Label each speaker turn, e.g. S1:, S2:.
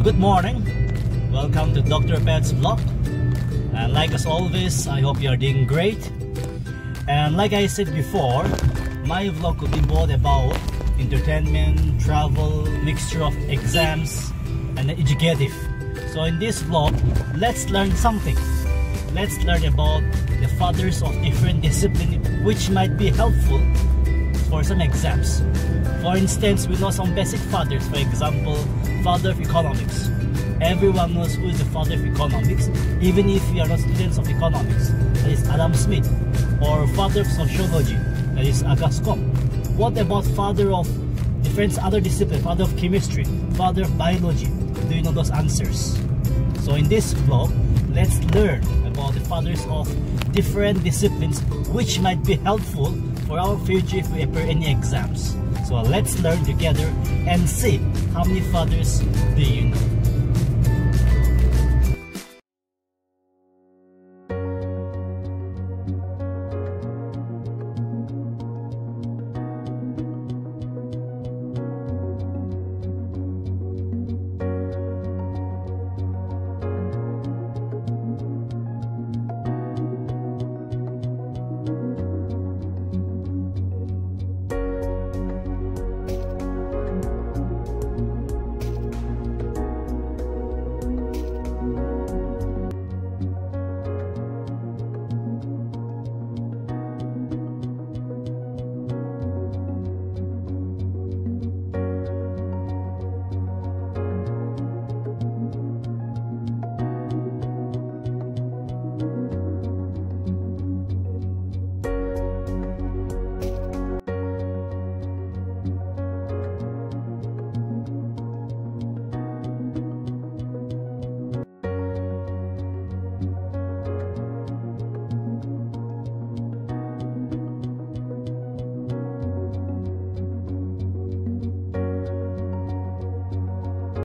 S1: Uh, good morning. Welcome to Dr. PAT's vlog. And like as always, I hope you are doing great. And like I said before, my vlog will be both about entertainment, travel, mixture of exams, and educative. So in this vlog, let's learn something. Let's learn about the fathers of different disciplines which might be helpful for some exams. For instance, we know some basic fathers, for example, father of economics. Everyone knows who is the father of economics, even if we are not students of economics. That is Adam Smith. Or father of sociology, that is Auguste Comte. What about father of different other disciplines, father of chemistry, father of biology? Do you know those answers? So in this vlog, let's learn about the fathers of different disciplines which might be helpful for our future if we appear any exams. So let's learn together and see how many fathers do you know.